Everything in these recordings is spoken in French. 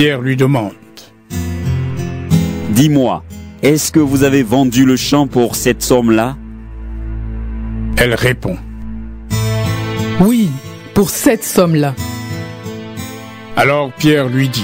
Pierre lui demande. Dis-moi, est-ce que vous avez vendu le champ pour cette somme-là? Elle répond. Oui, pour cette somme-là. Alors Pierre lui dit.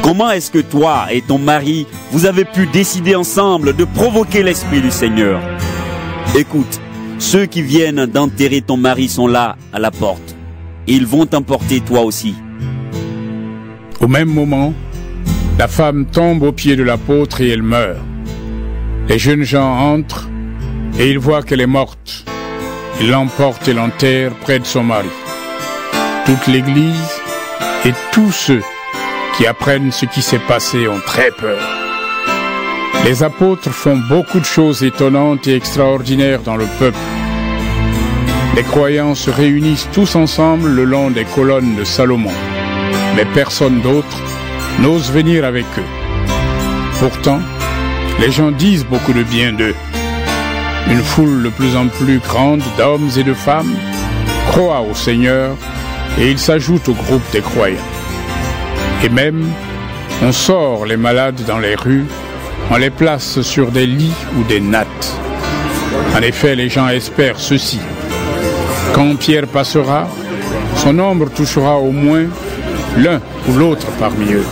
Comment est-ce que toi et ton mari, vous avez pu décider ensemble de provoquer l'Esprit du Seigneur? Écoute, ceux qui viennent d'enterrer ton mari sont là, à la porte. Ils vont t'emporter toi aussi. Au même moment, la femme tombe aux pieds de l'apôtre et elle meurt. Les jeunes gens entrent et ils voient qu'elle est morte. Ils l'emportent et l'enterrent près de son mari. Toute l'Église et tous ceux qui apprennent ce qui s'est passé ont très peur. Les apôtres font beaucoup de choses étonnantes et extraordinaires dans le peuple. Les croyants se réunissent tous ensemble le long des colonnes de Salomon, mais personne d'autre n'ose venir avec eux. Pourtant, les gens disent beaucoup de bien d'eux. Une foule de plus en plus grande d'hommes et de femmes croit au Seigneur et il s'ajoute au groupe des croyants. Et même, on sort les malades dans les rues, on les place sur des lits ou des nattes. En effet, les gens espèrent ceci. Quand Pierre passera, son ombre touchera au moins l'un ou l'autre parmi eux.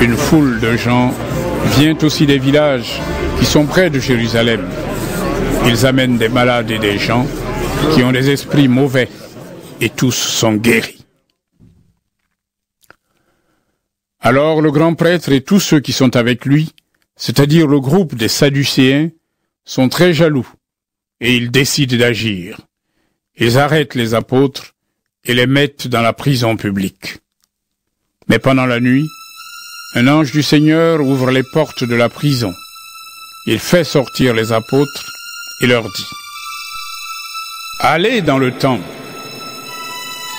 Une foule de gens vient aussi des villages qui sont près de Jérusalem. Ils amènent des malades et des gens qui ont des esprits mauvais et tous sont guéris. Alors le grand prêtre et tous ceux qui sont avec lui, c'est-à-dire le groupe des Sadducéens, sont très jaloux et ils décident d'agir. Ils arrêtent les apôtres et les mettent dans la prison publique. Mais pendant la nuit, un ange du Seigneur ouvre les portes de la prison. Il fait sortir les apôtres et leur dit, Allez dans le temple.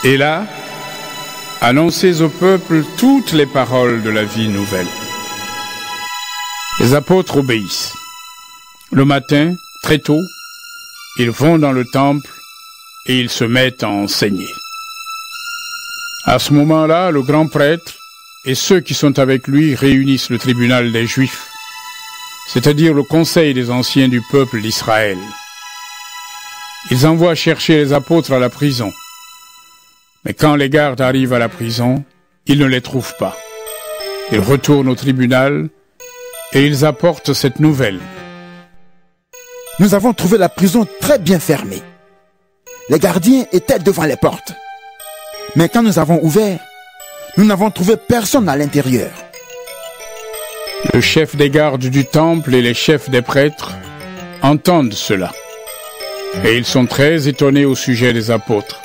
Et là, annoncez au peuple toutes les paroles de la vie nouvelle. Les apôtres obéissent. Le matin, très tôt, ils vont dans le temple et ils se mettent à enseigner. À ce moment-là, le grand prêtre et ceux qui sont avec lui réunissent le tribunal des Juifs, c'est-à-dire le conseil des anciens du peuple d'Israël. Ils envoient chercher les apôtres à la prison. Mais quand les gardes arrivent à la prison, ils ne les trouvent pas. Ils retournent au tribunal et ils apportent cette nouvelle. Nous avons trouvé la prison très bien fermée. Les gardiens étaient devant les portes. Mais quand nous avons ouvert, nous n'avons trouvé personne à l'intérieur. Le chef des gardes du temple et les chefs des prêtres entendent cela. Et ils sont très étonnés au sujet des apôtres.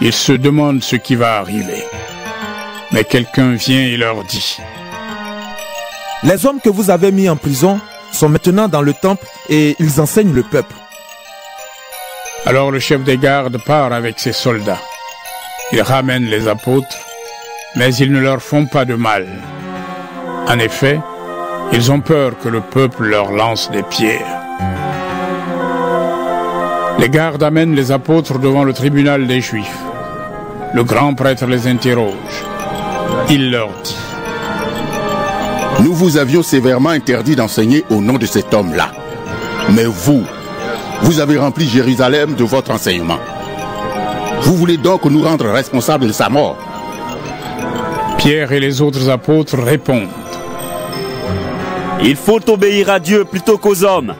Ils se demandent ce qui va arriver. Mais quelqu'un vient et leur dit, Les hommes que vous avez mis en prison sont maintenant dans le temple et ils enseignent le peuple. Alors le chef des gardes part avec ses soldats. Ils ramènent les apôtres, mais ils ne leur font pas de mal. En effet, ils ont peur que le peuple leur lance des pierres. Les gardes amènent les apôtres devant le tribunal des Juifs. Le grand prêtre les interroge. Il leur dit, Nous vous avions sévèrement interdit d'enseigner au nom de cet homme-là. Mais vous, vous avez rempli Jérusalem de votre enseignement. Vous voulez donc nous rendre responsables de sa mort Pierre et les autres apôtres répondent. Il faut obéir à Dieu plutôt qu'aux hommes.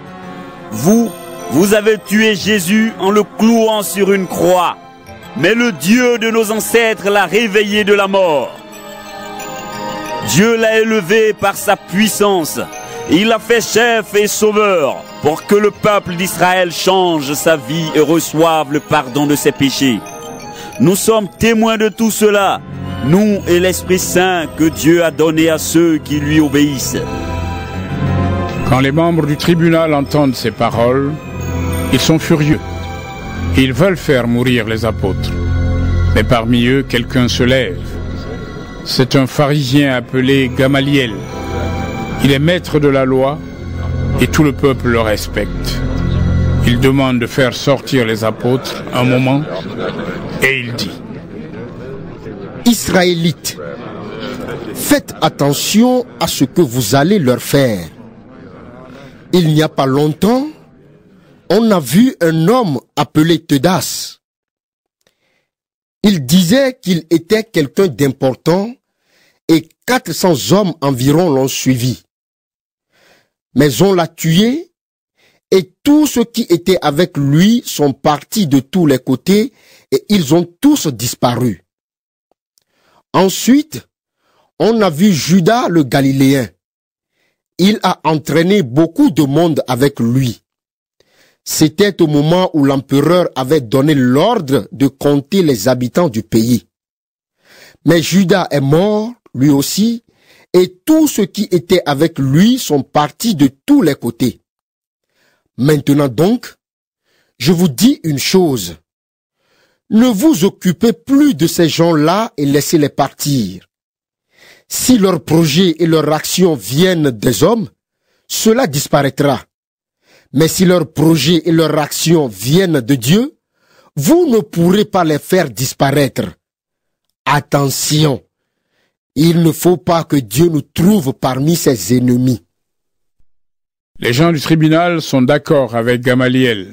Vous, vous avez tué Jésus en le clouant sur une croix. Mais le Dieu de nos ancêtres l'a réveillé de la mort. Dieu l'a élevé par sa puissance. Il l'a fait chef et sauveur pour que le peuple d'Israël change sa vie et reçoive le pardon de ses péchés. Nous sommes témoins de tout cela, nous et l'Esprit Saint que Dieu a donné à ceux qui lui obéissent. Quand les membres du tribunal entendent ces paroles, ils sont furieux. Ils veulent faire mourir les apôtres. Mais parmi eux, quelqu'un se lève. C'est un pharisien appelé Gamaliel. Il est maître de la loi et tout le peuple le respecte. Il demande de faire sortir les apôtres un moment et il dit Israélites, faites attention à ce que vous allez leur faire. Il n'y a pas longtemps, on a vu un homme appelé Tedas. Il disait qu'il était quelqu'un d'important et 400 hommes environ l'ont suivi. Mais on l'a tué et tous ceux qui étaient avec lui sont partis de tous les côtés et ils ont tous disparu. Ensuite, on a vu Judas le Galiléen. Il a entraîné beaucoup de monde avec lui. C'était au moment où l'empereur avait donné l'ordre de compter les habitants du pays. Mais Judas est mort, lui aussi, et tous ceux qui étaient avec lui sont partis de tous les côtés. Maintenant donc, je vous dis une chose. Ne vous occupez plus de ces gens-là et laissez-les partir. Si leurs projets et leurs actions viennent des hommes, cela disparaîtra. Mais si leurs projets et leurs actions viennent de Dieu, vous ne pourrez pas les faire disparaître. Attention, il ne faut pas que Dieu nous trouve parmi ses ennemis. Les gens du tribunal sont d'accord avec Gamaliel.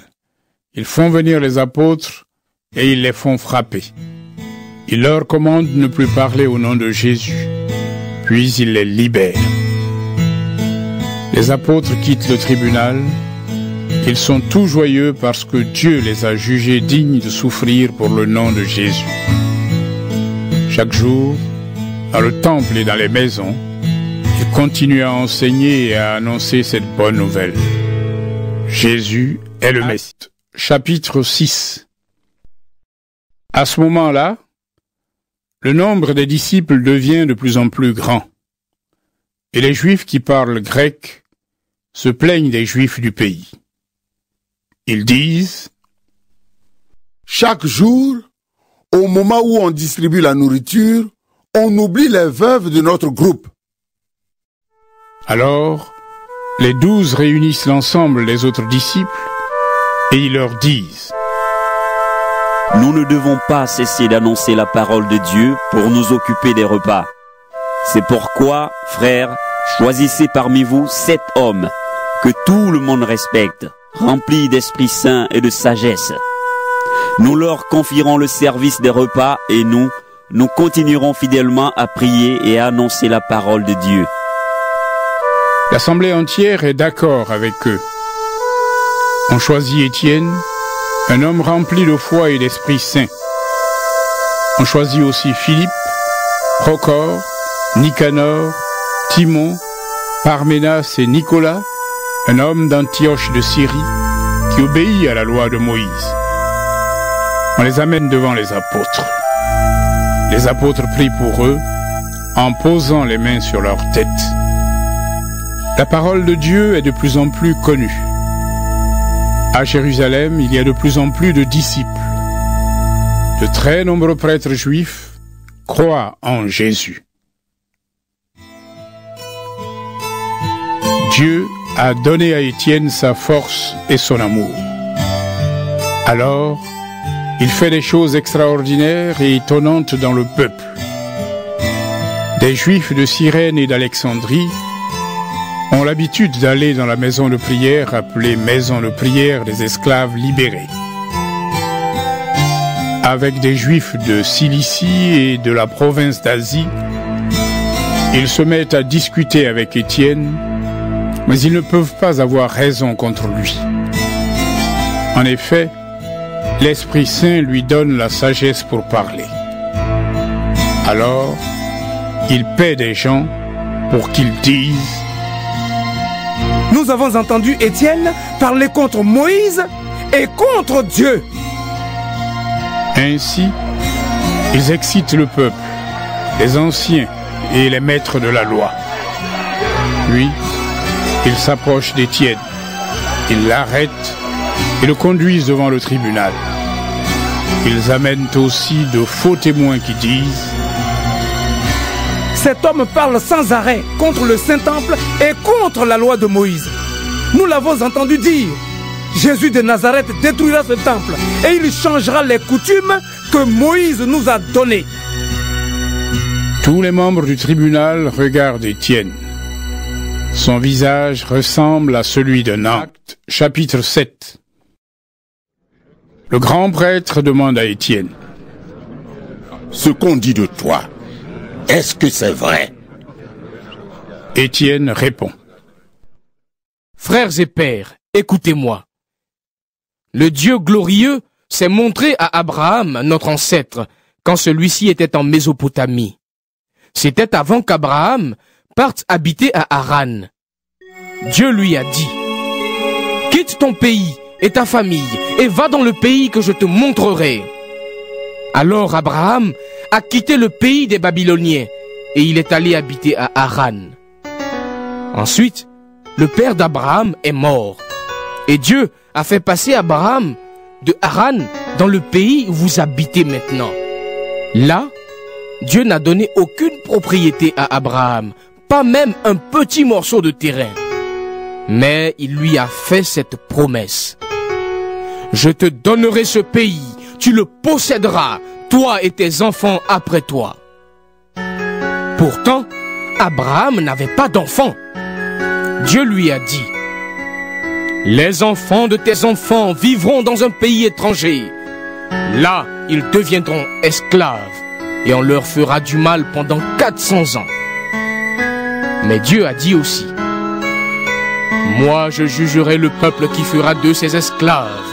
Ils font venir les apôtres et ils les font frapper. Ils leur commandent de ne plus parler au nom de Jésus. Puis ils les libèrent. Les apôtres quittent le tribunal. Ils sont tout joyeux parce que Dieu les a jugés dignes de souffrir pour le nom de Jésus. Chaque jour, dans le temple et dans les maisons, ils continuent à enseigner et à annoncer cette bonne nouvelle. Jésus est le Messie. Chapitre 6 À ce moment-là, le nombre des disciples devient de plus en plus grand. Et les Juifs qui parlent grec se plaignent des Juifs du pays. Ils disent Chaque jour, au moment où on distribue la nourriture, on oublie les veuves de notre groupe. Alors, les douze réunissent l'ensemble des autres disciples et ils leur disent Nous ne devons pas cesser d'annoncer la parole de Dieu pour nous occuper des repas. C'est pourquoi, frères, choisissez parmi vous sept hommes que tout le monde respecte, remplis d'Esprit Saint et de sagesse. Nous leur confierons le service des repas et nous, nous continuerons fidèlement à prier et à annoncer la parole de Dieu. L'assemblée entière est d'accord avec eux. On choisit Étienne, un homme rempli de foi et d'Esprit Saint. On choisit aussi Philippe, Procor, Nicanor, Timon, Parménas et Nicolas, un homme d'Antioche de Syrie, qui obéit à la loi de Moïse. On les amène devant les apôtres. Les apôtres prient pour eux en posant les mains sur leurs têtes. La parole de Dieu est de plus en plus connue. À Jérusalem, il y a de plus en plus de disciples. De très nombreux prêtres juifs croient en Jésus. Dieu a donné à Étienne sa force et son amour. Alors, il fait des choses extraordinaires et étonnantes dans le peuple. Des Juifs de Cyrène et d'Alexandrie ont l'habitude d'aller dans la maison de prière appelée maison de prière des esclaves libérés. Avec des Juifs de Cilicie et de la province d'Asie, ils se mettent à discuter avec Étienne, mais ils ne peuvent pas avoir raison contre lui. En effet, l'Esprit Saint lui donne la sagesse pour parler. Alors, il paie des gens pour qu'ils disent Nous avons entendu Étienne parler contre Moïse et contre Dieu. Ainsi, ils excitent le peuple, les anciens et les maîtres de la loi. Puis, ils s'approchent d'Étienne, ils l'arrêtent et le conduisent devant le tribunal. Ils amènent aussi de faux témoins qui disent Cet homme parle sans arrêt contre le Saint-Temple et contre la loi de Moïse. Nous l'avons entendu dire. Jésus de Nazareth détruira ce temple et il changera les coutumes que Moïse nous a données. Tous les membres du tribunal regardent Étienne. Son visage ressemble à celui d'un acte. Chapitre 7 Le grand prêtre demande à Étienne. Ce qu'on dit de toi, est-ce que c'est vrai? Étienne répond. Frères et pères, écoutez-moi. Le Dieu glorieux s'est montré à Abraham, notre ancêtre, quand celui-ci était en Mésopotamie. C'était avant qu'Abraham parte habiter à Haran. Dieu lui a dit, Quitte ton pays et ta famille et va dans le pays que je te montrerai. Alors Abraham a quitté le pays des Babyloniens et il est allé habiter à Haran. Ensuite, le père d'Abraham est mort. Et Dieu a fait passer Abraham de Haran dans le pays où vous habitez maintenant. Là, Dieu n'a donné aucune propriété à Abraham, pas même un petit morceau de terrain. Mais il lui a fait cette promesse. Je te donnerai ce pays, tu le posséderas, toi et tes enfants après toi. Pourtant, Abraham n'avait pas d'enfants. Dieu lui a dit, Les enfants de tes enfants vivront dans un pays étranger. Là, ils deviendront esclaves et on leur fera du mal pendant 400 ans. Mais Dieu a dit aussi, Moi je jugerai le peuple qui fera de ses esclaves.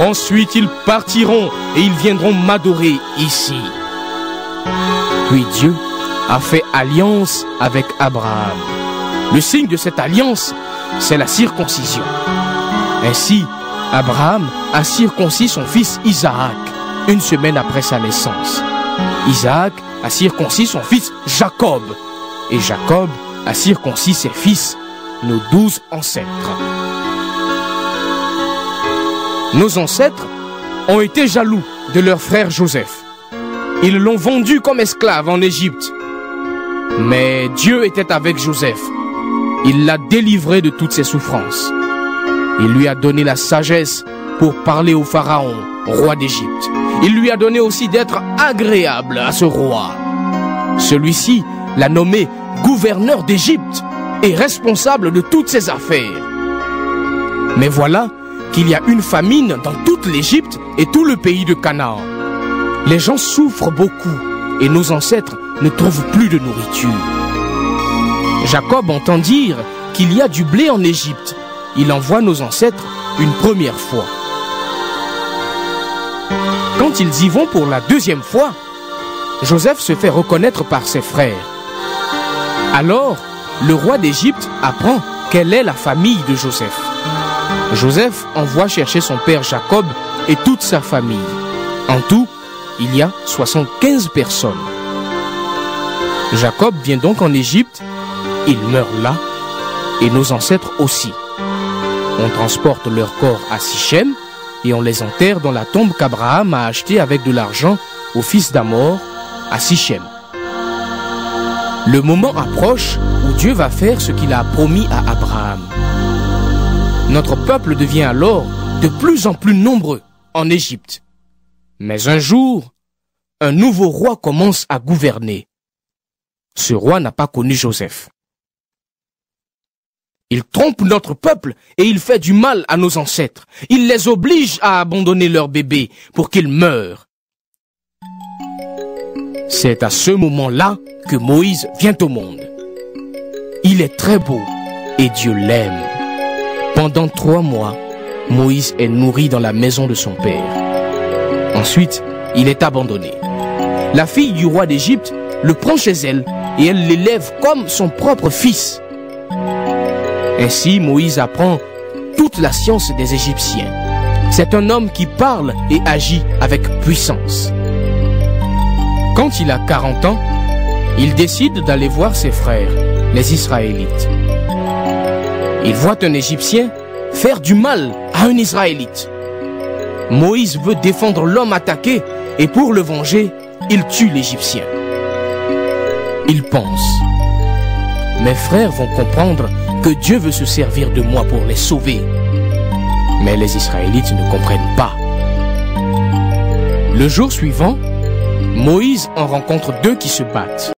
Ensuite ils partiront et ils viendront m'adorer ici. Puis Dieu a fait alliance avec Abraham. Le signe de cette alliance, c'est la circoncision. Ainsi, Abraham a circoncis son fils Isaac une semaine après sa naissance. Isaac a circoncis son fils Jacob et Jacob a circoncis ses fils, nos douze ancêtres. Nos ancêtres ont été jaloux de leur frère Joseph. Ils l'ont vendu comme esclave en Égypte. Mais Dieu était avec Joseph. Il l'a délivré de toutes ses souffrances. Il lui a donné la sagesse pour parler au Pharaon, roi d'Égypte. Il lui a donné aussi d'être agréable à ce roi. Celui-ci l'a nommé gouverneur d'Égypte et responsable de toutes ses affaires. Mais voilà qu'il y a une famine dans toute l'Égypte et tout le pays de Canaan. Les gens souffrent beaucoup et nos ancêtres ne trouvent plus de nourriture. Jacob entend dire qu'il y a du blé en Égypte. Il envoie nos ancêtres une première fois. Quand ils y vont pour la deuxième fois, Joseph se fait reconnaître par ses frères. Alors, le roi d'Égypte apprend quelle est la famille de Joseph. Joseph envoie chercher son père Jacob et toute sa famille. En tout, il y a 75 personnes. Jacob vient donc en Égypte, il meurt là, et nos ancêtres aussi. On transporte leur corps à Sichem et on les enterre dans la tombe qu'Abraham a achetée avec de l'argent au fils d'Amor à Sichem. Le moment approche où Dieu va faire ce qu'il a promis à Abraham. Notre peuple devient alors de plus en plus nombreux en Égypte. Mais un jour, un nouveau roi commence à gouverner. Ce roi n'a pas connu Joseph. Il trompe notre peuple et il fait du mal à nos ancêtres. Il les oblige à abandonner leurs bébés pour qu'ils meurent. C'est à ce moment-là que Moïse vient au monde. Il est très beau et Dieu l'aime. Pendant trois mois, Moïse est nourri dans la maison de son père. Ensuite, il est abandonné. La fille du roi d'Égypte le prend chez elle et elle l'élève comme son propre fils. Ainsi, Moïse apprend toute la science des Égyptiens. C'est un homme qui parle et agit avec puissance. Quand il a 40 ans, il décide d'aller voir ses frères, les Israélites. Il voit un Égyptien faire du mal à un Israélite. Moïse veut défendre l'homme attaqué et pour le venger, il tue l'Égyptien. Il pense, mes frères vont comprendre que Dieu veut se servir de moi pour les sauver. Mais les Israélites ne comprennent pas. Le jour suivant, Moïse en rencontre deux qui se battent.